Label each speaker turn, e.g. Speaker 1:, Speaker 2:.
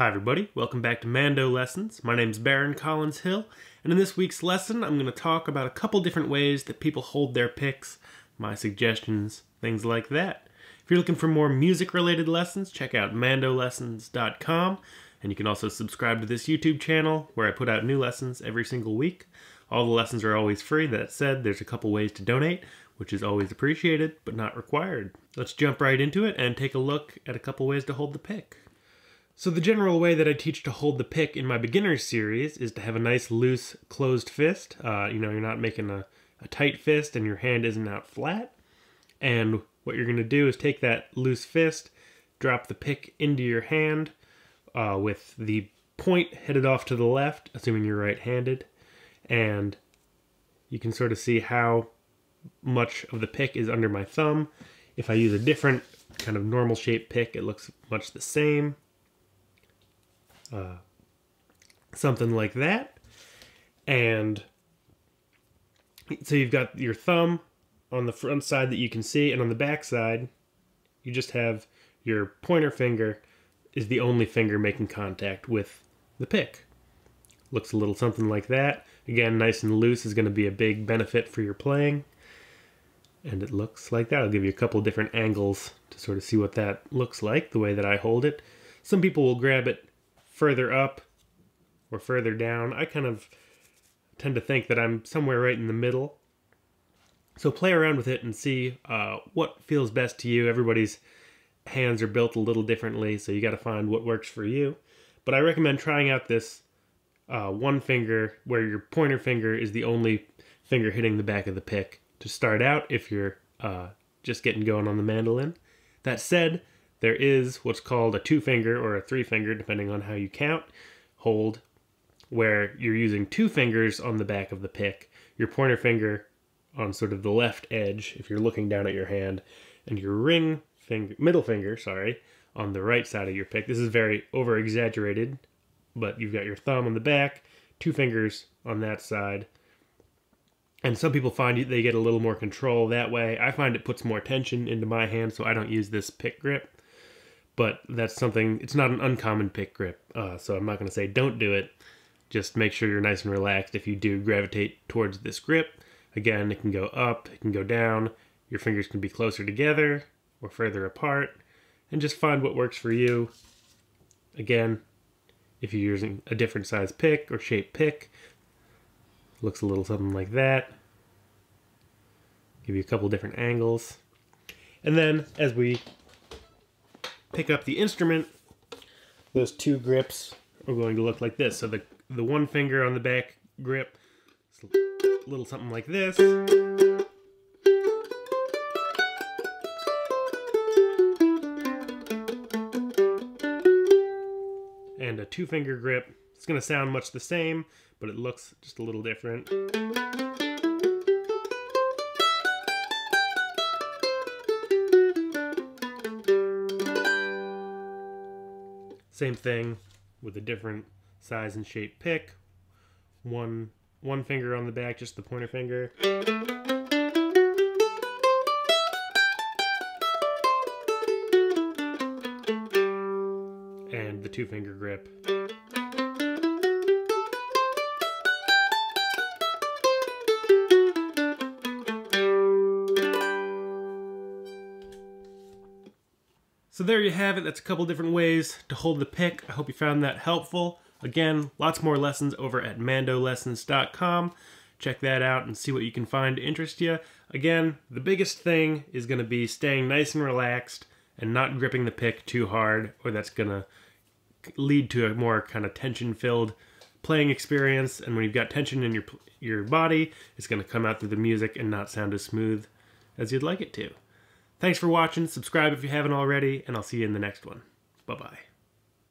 Speaker 1: Hi everybody, welcome back to Mando Lessons. My name is Baron Collins Hill, and in this week's lesson I'm going to talk about a couple different ways that people hold their picks, my suggestions, things like that. If you're looking for more music-related lessons, check out mandolessons.com, and you can also subscribe to this YouTube channel where I put out new lessons every single week. All the lessons are always free. That said, there's a couple ways to donate, which is always appreciated, but not required. Let's jump right into it and take a look at a couple ways to hold the pick. So the general way that I teach to hold the pick in my beginners series is to have a nice loose closed fist. Uh, you know, you're not making a, a tight fist and your hand isn't out flat. And what you're going to do is take that loose fist, drop the pick into your hand uh, with the point headed off to the left, assuming you're right-handed. And you can sort of see how much of the pick is under my thumb. If I use a different kind of normal shaped pick, it looks much the same uh, something like that. And so you've got your thumb on the front side that you can see, and on the back side, you just have your pointer finger is the only finger making contact with the pick. Looks a little something like that. Again, nice and loose is going to be a big benefit for your playing. And it looks like that. I'll give you a couple different angles to sort of see what that looks like, the way that I hold it. Some people will grab it further up or further down. I kind of tend to think that I'm somewhere right in the middle. So play around with it and see uh, what feels best to you. Everybody's hands are built a little differently, so you got to find what works for you. But I recommend trying out this uh, one finger where your pointer finger is the only finger hitting the back of the pick to start out if you're uh, just getting going on the mandolin. That said, there is what's called a two finger or a three finger, depending on how you count, hold, where you're using two fingers on the back of the pick, your pointer finger on sort of the left edge if you're looking down at your hand, and your ring finger, middle finger, sorry, on the right side of your pick. This is very over exaggerated, but you've got your thumb on the back, two fingers on that side. And some people find they get a little more control that way. I find it puts more tension into my hand, so I don't use this pick grip but that's something it's not an uncommon pick grip uh, so i'm not going to say don't do it. Just make sure you're nice and relaxed. If you do gravitate towards this grip again it can go up it can go down. Your fingers can be closer together or further apart and just find what works for you. Again if you're using a different size pick or shape pick looks a little something like that. Give you a couple different angles. And then as we pick up the instrument, those two grips are going to look like this. So the, the one finger on the back grip, a little something like this. And a two finger grip. It's going to sound much the same, but it looks just a little different. Same thing with a different size and shape pick. One one finger on the back, just the pointer finger. And the two finger grip. So there you have it. That's a couple different ways to hold the pick. I hope you found that helpful. Again, lots more lessons over at mandolessons.com. Check that out and see what you can find to interest you. Again, the biggest thing is going to be staying nice and relaxed and not gripping the pick too hard, or that's going to lead to a more kind of tension-filled playing experience. And when you've got tension in your your body, it's going to come out through the music and not sound as smooth as you'd like it to. Thanks for watching. Subscribe if you haven't already, and I'll see you in the next one. Bye-bye.